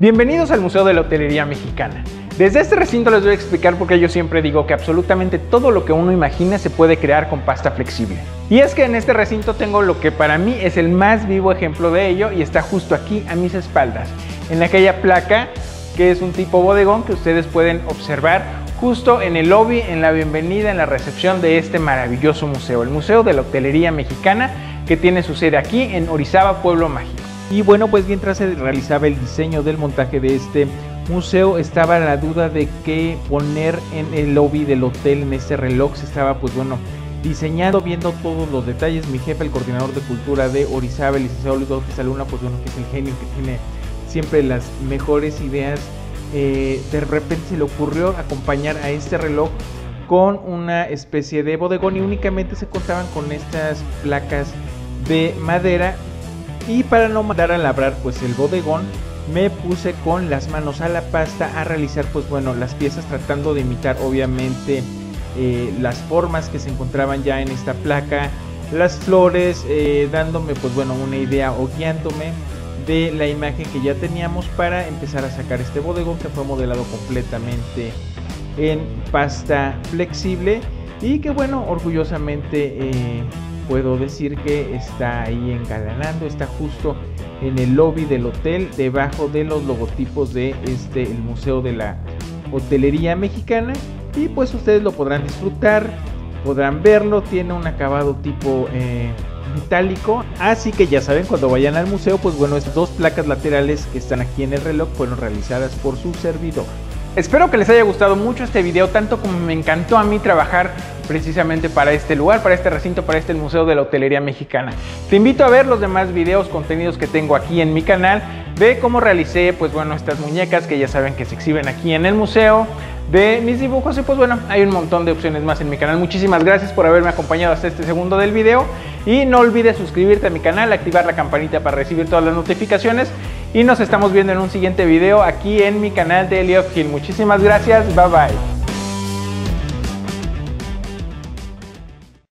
Bienvenidos al Museo de la Hotelería Mexicana. Desde este recinto les voy a explicar por qué yo siempre digo que absolutamente todo lo que uno imagina se puede crear con pasta flexible. Y es que en este recinto tengo lo que para mí es el más vivo ejemplo de ello y está justo aquí a mis espaldas, en aquella placa que es un tipo bodegón que ustedes pueden observar justo en el lobby, en la bienvenida, en la recepción de este maravilloso museo, el Museo de la Hotelería Mexicana, que tiene su sede aquí en Orizaba, Pueblo Mágico. Y bueno, pues mientras se realizaba el diseño del montaje de este museo, estaba la duda de qué poner en el lobby del hotel, en este reloj, se estaba pues bueno diseñando, viendo todos los detalles. Mi jefe, el coordinador de cultura de Orizaba, el licenciado Luis Bautista Luna, pues bueno, que es el genio que tiene siempre las mejores ideas. Eh, de repente se le ocurrió acompañar a este reloj con una especie de bodegón y únicamente se contaban con estas placas de madera y para no mandar a labrar pues el bodegón, me puse con las manos a la pasta a realizar pues bueno las piezas tratando de imitar obviamente eh, las formas que se encontraban ya en esta placa, las flores, eh, dándome pues bueno una idea o guiándome de la imagen que ya teníamos para empezar a sacar este bodegón que fue modelado completamente en pasta flexible. Y que bueno orgullosamente eh, puedo decir que está ahí engalanando, está justo en el lobby del hotel, debajo de los logotipos de este el Museo de la Hotelería Mexicana y pues ustedes lo podrán disfrutar, podrán verlo, tiene un acabado tipo eh, metálico, así que ya saben cuando vayan al museo, pues bueno, estas dos placas laterales que están aquí en el reloj fueron realizadas por su servidor. Espero que les haya gustado mucho este video, tanto como me encantó a mí trabajar precisamente para este lugar, para este recinto, para este Museo de la Hotelería Mexicana. Te invito a ver los demás videos, contenidos que tengo aquí en mi canal, de cómo realicé, pues bueno, estas muñecas que ya saben que se exhiben aquí en el museo, de mis dibujos y pues bueno, hay un montón de opciones más en mi canal. Muchísimas gracias por haberme acompañado hasta este segundo del video y no olvides suscribirte a mi canal, activar la campanita para recibir todas las notificaciones y nos estamos viendo en un siguiente video aquí en mi canal de Elliot Hill. Muchísimas gracias, bye bye.